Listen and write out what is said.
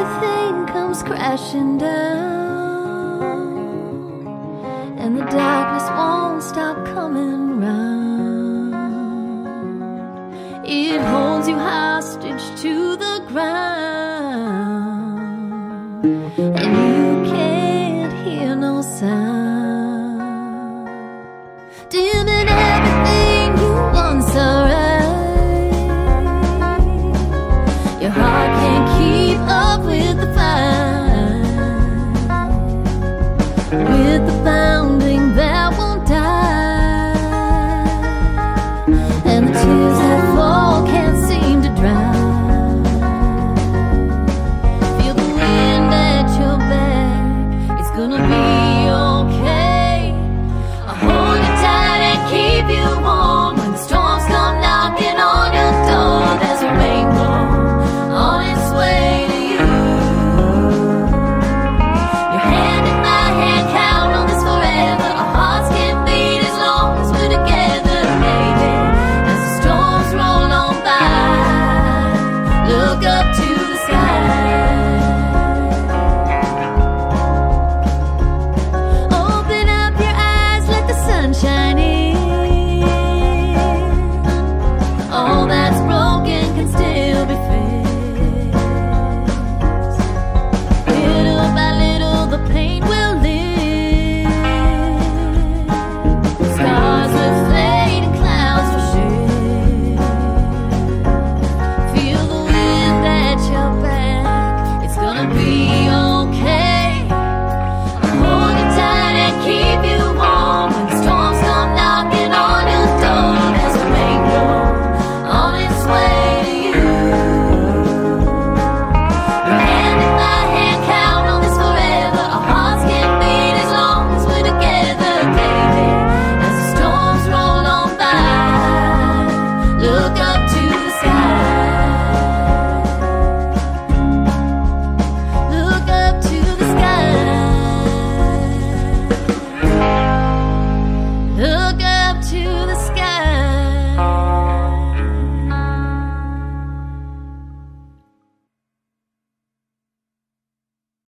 everything comes crashing down, and the darkness won't stop coming round. It holds you hostage to the ground, and you can't hear no sound. Dimming everything you once right. Your heart can't keep gonna be okay. I'll hold you tight and keep you warm when the storms come knocking on your door. There's a rainbow on its way to you. Your hand in my hand, count on this forever. Our hearts can beat as long as we're together, baby. As the storms roll on by, look up to the sky.